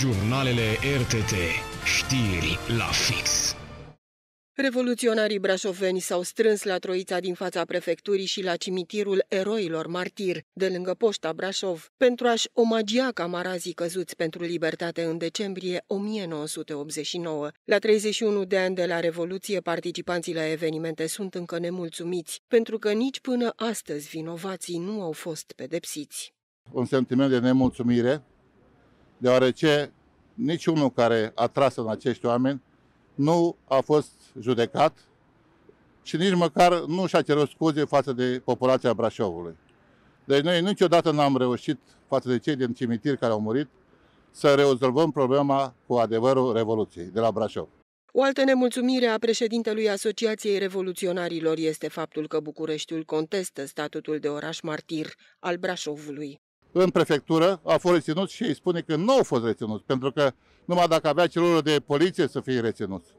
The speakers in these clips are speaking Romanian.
Jurnalele RTT. Știri la fix. Revoluționarii brașoveni s-au strâns la Troița din fața prefecturii și la cimitirul eroilor martiri, de lângă poșta Brașov, pentru a-și omagia camarazii căzuți pentru libertate în decembrie 1989. La 31 de ani de la Revoluție, participanții la evenimente sunt încă nemulțumiți, pentru că nici până astăzi vinovații nu au fost pedepsiți. Un sentiment de nemulțumire, deoarece niciunul care a tras în acești oameni nu a fost judecat și nici măcar nu și-a cerut scuze față de populația Brașovului. Deci noi niciodată n-am reușit, față de cei din cimitir care au murit, să rezolvăm problema cu adevărul Revoluției de la Brașov. O altă nemulțumire a președintelui Asociației Revoluționarilor este faptul că Bucureștiul contestă statutul de oraș martir al Brașovului. În prefectură a fost reținut și îi spune că nu au fost reținuți, pentru că numai dacă avea celulă de poliție să fie reținuți.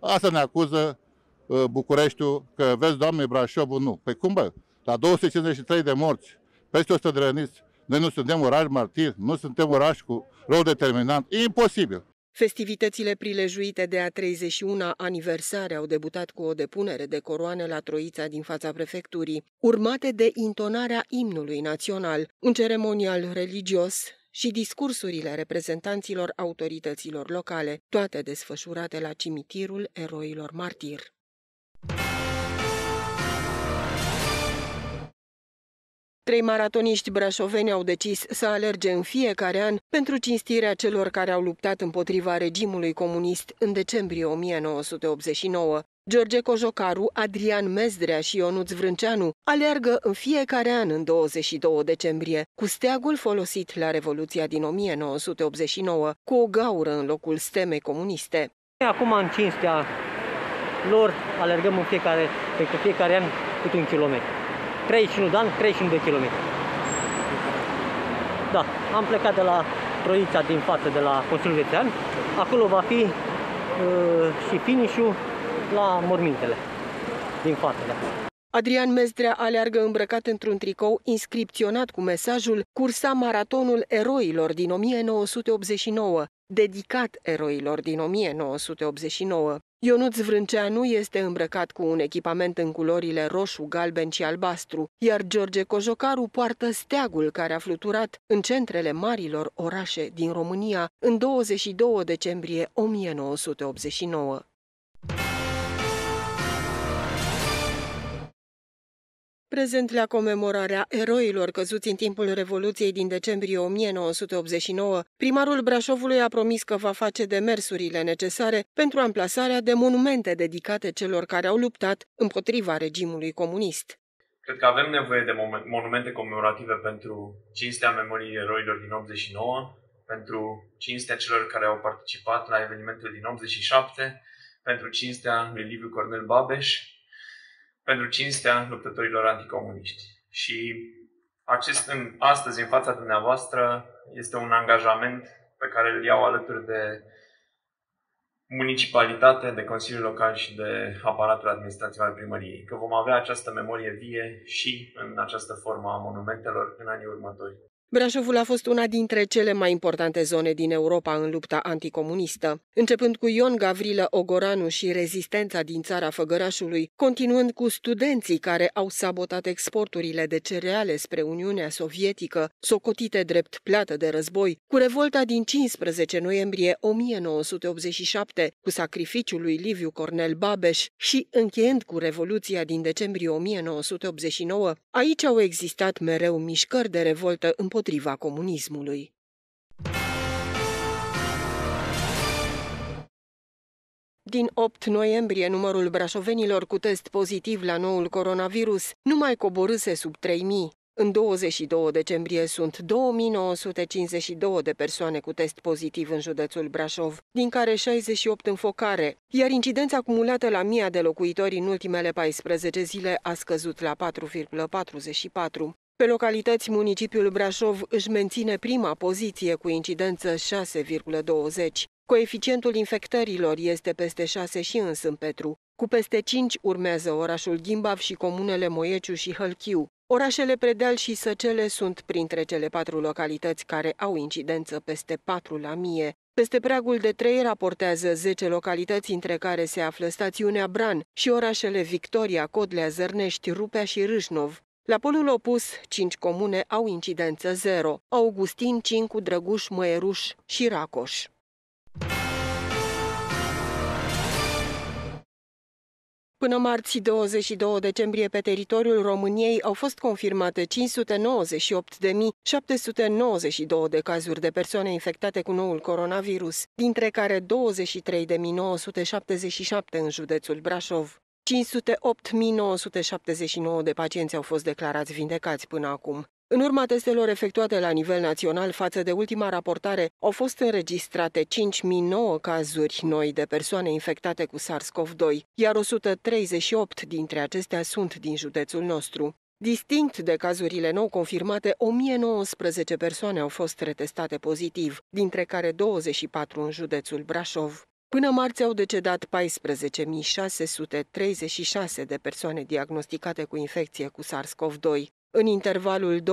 Asta ne acuză uh, Bucureștiul, că vezi, doamne, Brașovul, nu. Păi cum, bă? La 253 de morți, peste 100 de răniți, noi nu suntem oraș martir, nu suntem oraș cu rol determinant. E imposibil. Festivitățile prilejuite de a 31-a aniversare au debutat cu o depunere de coroane la Troița din fața prefecturii, urmate de intonarea imnului național, un ceremonial religios și discursurile reprezentanților autorităților locale, toate desfășurate la cimitirul eroilor martir. Trei maratoniști brașoveni au decis să alerge în fiecare an pentru cinstirea celor care au luptat împotriva regimului comunist în decembrie 1989. George Cojocaru, Adrian Mezdrea și Ionuț Vrânceanu aleargă în fiecare an în 22 decembrie, cu steagul folosit la Revoluția din 1989, cu o gaură în locul stemei comuniste. Acum, în cinstea lor, alergăm în fiecare, pe fiecare an câte un kilometru. 31 de ani, 31 de kilometri. Da, am plecat de la Troița din față, de la Consiliul Vețean. Acolo va fi uh, și finișul la mormintele din față. Da. Adrian Mezdrea aleargă îmbrăcat într-un tricou inscripționat cu mesajul Cursa maratonul eroilor din 1989, dedicat eroilor din 1989. Ionuț Vrânceanu este îmbrăcat cu un echipament în culorile roșu, galben și albastru, iar George Cojocaru poartă steagul care a fluturat în centrele marilor orașe din România în 22 decembrie 1989. Prezent la comemorarea eroilor căzuți în timpul Revoluției din decembrie 1989, primarul Brașovului a promis că va face demersurile necesare pentru amplasarea de monumente dedicate celor care au luptat împotriva regimului comunist. Cred că avem nevoie de monumente comemorative pentru cinstea memoriei eroilor din 89, pentru cinstea celor care au participat la evenimentele din 87, pentru cinstea lui Liviu Cornel Babeș, pentru cinstea luptătorilor anticomuniști. Și acest, în, astăzi, în fața dumneavoastră, este un angajament pe care îl iau alături de municipalitate, de Consiliul Local și de aparatul administrativ al primăriei, că vom avea această memorie vie și în această formă a monumentelor în anii următori. Brașovul a fost una dintre cele mai importante zone din Europa în lupta anticomunistă. Începând cu Ion Gavrilă Ogoranu și rezistența din țara Făgărașului, continuând cu studenții care au sabotat exporturile de cereale spre Uniunea Sovietică, socotite drept plată de război, cu revolta din 15 noiembrie 1987, cu sacrificiul lui Liviu Cornel Babeș și încheiând cu Revoluția din decembrie 1989, aici au existat mereu mișcări de revoltă împotriva împotriva comunismului. Din 8 noiembrie, numărul brașovenilor cu test pozitiv la noul coronavirus nu mai coborâse sub 3000. În 22 decembrie sunt 2952 de persoane cu test pozitiv în județul Brașov, din care 68 în focare, iar incidența acumulată la mii de locuitori în ultimele 14 zile a scăzut la 4,44. Pe localități, municipiul Brașov își menține prima poziție cu incidență 6,20. Coeficientul infectărilor este peste 6 și în Sâmpetru. Cu peste 5 urmează orașul Gimbav și comunele Moieciu și Hălchiu. Orașele Predeal și Săcele sunt printre cele patru localități care au incidență peste 4 la mie. Peste pragul de 3 raportează 10 localități, între care se află stațiunea Bran și orașele Victoria, Codlea, Zărnești, Rupea și Râșnov. La polul opus, 5 comune au incidență zero. Augustin, Cincu, Drăguș, Măieruș și Racoș. Până marți 22 decembrie pe teritoriul României au fost confirmate 598.792 de cazuri de persoane infectate cu noul coronavirus, dintre care 23.977 în județul Brașov. 508.979 de pacienți au fost declarați vindecați până acum. În urma testelor efectuate la nivel național față de ultima raportare, au fost înregistrate 5.009 cazuri noi de persoane infectate cu SARS-CoV-2, iar 138 dintre acestea sunt din județul nostru. Distinct de cazurile nou confirmate, 1019 persoane au fost retestate pozitiv, dintre care 24 în județul Brașov. Până marți au decedat 14.636 de persoane diagnosticate cu infecție cu SARS-CoV-2. În intervalul 21-22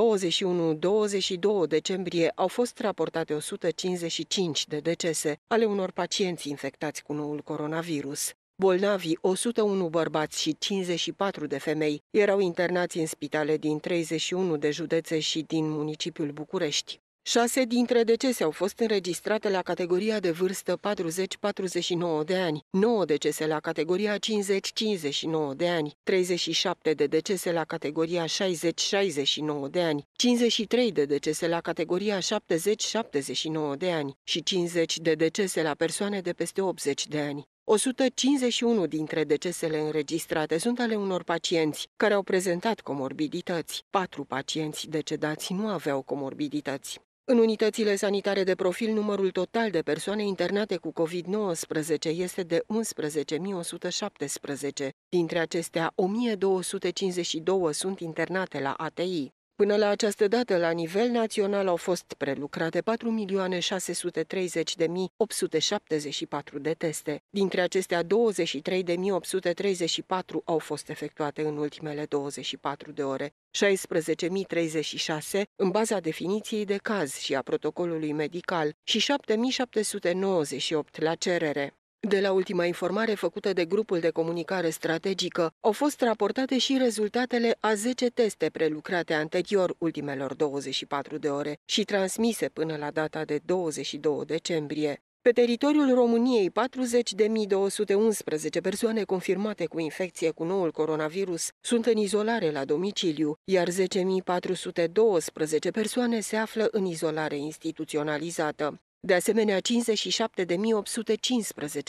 decembrie au fost raportate 155 de decese ale unor pacienți infectați cu noul coronavirus. Bolnavii, 101 bărbați și 54 de femei, erau internați în spitale din 31 de județe și din municipiul București. Șase dintre decese au fost înregistrate la categoria de vârstă 40-49 de ani, 9 decese la categoria 50-59 de ani, 37 de decese la categoria 60-69 de ani, 53 de decese la categoria 70-79 de ani și 50 de decese la persoane de peste 80 de ani. 151 dintre decesele înregistrate sunt ale unor pacienți care au prezentat comorbidități. Patru pacienți decedați nu aveau comorbidități. În unitățile sanitare de profil, numărul total de persoane internate cu COVID-19 este de 11.117. Dintre acestea, 1.252 sunt internate la ATI. Până la această dată, la nivel național au fost prelucrate 4.630.874 de teste. Dintre acestea, 23.834 au fost efectuate în ultimele 24 de ore, 16.036 în baza definiției de caz și a protocolului medical și 7.798 la cerere. De la ultima informare făcută de grupul de comunicare strategică, au fost raportate și rezultatele a 10 teste prelucrate anterior ultimelor 24 de ore și transmise până la data de 22 decembrie. Pe teritoriul României, 40.211 persoane confirmate cu infecție cu noul coronavirus sunt în izolare la domiciliu, iar 10.412 persoane se află în izolare instituționalizată. De asemenea, 57.815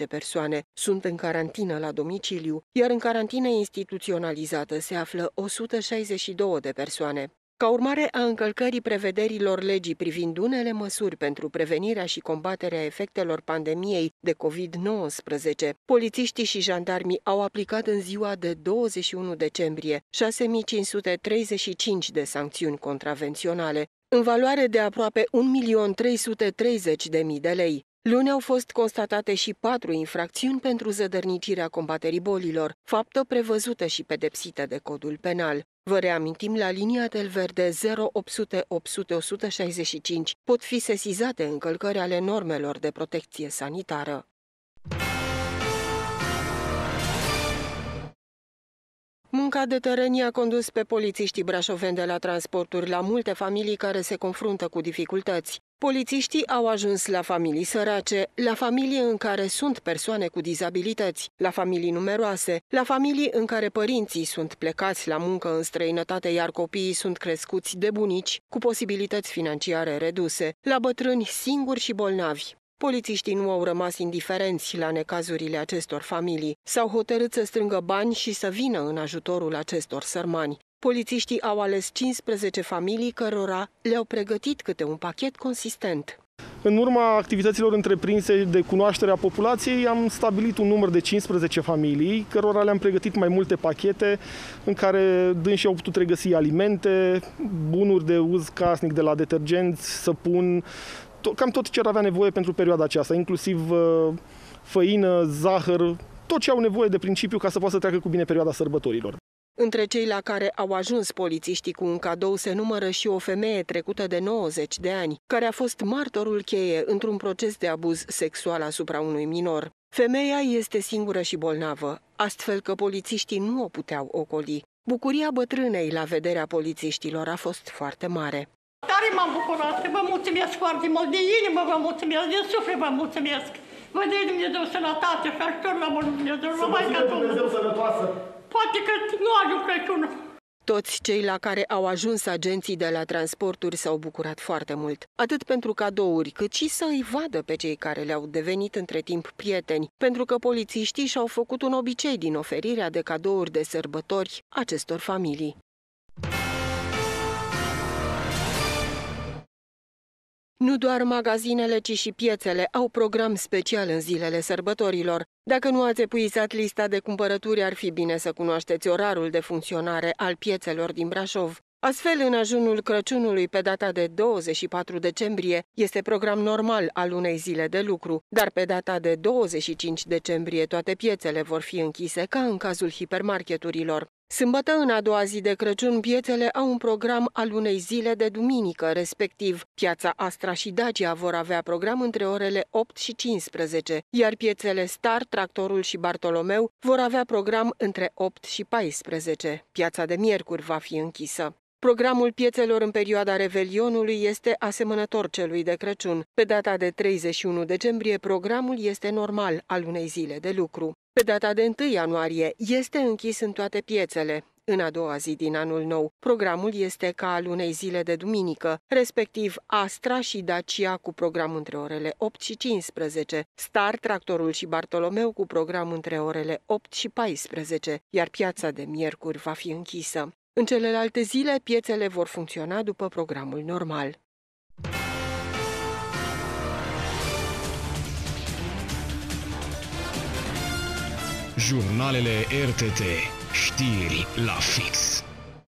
persoane sunt în carantină la domiciliu, iar în carantină instituționalizată se află 162 de persoane. Ca urmare a încălcării prevederilor legii privind unele măsuri pentru prevenirea și combaterea efectelor pandemiei de COVID-19, polițiștii și jandarmii au aplicat în ziua de 21 decembrie 6535 de sancțiuni contravenționale, în valoare de aproape 1.330.000 de lei. Luni au fost constatate și patru infracțiuni pentru zădărnicirea combaterii bolilor, faptă prevăzută și pedepsită de codul penal. Vă reamintim, la linia Tel Verde 0800 800 165 pot fi sesizate încălcări ale normelor de protecție sanitară. Munca de teren i-a condus pe polițiștii brașoveni de la transporturi la multe familii care se confruntă cu dificultăți. Polițiștii au ajuns la familii sărace, la familii în care sunt persoane cu dizabilități, la familii numeroase, la familii în care părinții sunt plecați la muncă în străinătate, iar copiii sunt crescuți de bunici cu posibilități financiare reduse, la bătrâni singuri și bolnavi. Polițiștii nu au rămas indiferenți la necazurile acestor familii. S-au hotărât să strângă bani și să vină în ajutorul acestor sărmani. Polițiștii au ales 15 familii cărora le-au pregătit câte un pachet consistent. În urma activităților întreprinse de cunoaștere a populației, am stabilit un număr de 15 familii, cărora le-am pregătit mai multe pachete în care dânsii au putut regăsi alimente, bunuri de uz casnic de la detergenți, săpun, to- cam tot ce ar avea nevoie pentru perioada aceasta, inclusiv uh, făină, zahăr, tot ce au nevoie de principiu ca să poată să treacă cu bine perioada sărbătorilor. Între cei la care au ajuns polițiștii cu un cadou se numără și o femeie trecută de 90 de ani, care a fost martorul cheie într-un proces de abuz sexual asupra unui minor. Femeia este singură și bolnavă, astfel că polițiștii nu o puteau ocoli. Bucuria bătrânei la vederea polițiștilor a fost foarte mare. Tare m-am bucurat, vă mulțumesc foarte mult, de inimă vă mulțumesc, de suflet vă mulțumesc. Vă dă Dumnezeu sănătate și ajutor la bunul Dumnezeu, numai ca Dumnezeu sănătoasă. Poate că nu ajung Crăciunul. Toți cei la care au ajuns agenții de la transporturi s-au bucurat foarte mult, atât pentru cadouri, cât și să îi vadă pe cei care le-au devenit între timp prieteni, pentru că polițiștii și-au făcut un obicei din oferirea de cadouri de sărbători acestor familii. Nu doar magazinele, ci și piețele au program special în zilele sărbătorilor. Dacă nu ați epuizat lista de cumpărături, ar fi bine să cunoașteți orarul de funcționare al piețelor din Brașov. Astfel, în ajunul Crăciunului, pe data de 24 decembrie, este program normal al unei zile de lucru, dar pe data de 25 decembrie toate piețele vor fi închise, ca în cazul hipermarketurilor. Sâmbătă, în a doua zi de Crăciun, piețele au un program al unei zile de duminică, respectiv piața Astra și Dacia vor avea program între orele 8 și 15, iar piețele Star, Tractorul și Bartolomeu vor avea program între 8 și 14. Piața de miercuri va fi închisă. Programul piețelor în perioada Revelionului este asemănător celui de Crăciun. Pe data de 31 decembrie, programul este normal al unei zile de lucru. Pe data de 1 ianuarie este închis în toate piețele. În a doua zi din anul nou, programul este ca al unei zile de duminică, respectiv Astra și Dacia cu program între orele 8 și 15, Star, Tractorul și Bartolomeu cu program între orele 8 și 14, iar piața de miercuri va fi închisă. În celelalte zile, piețele vor funcționa după programul normal. Jurnalele RTT. Știri la fix.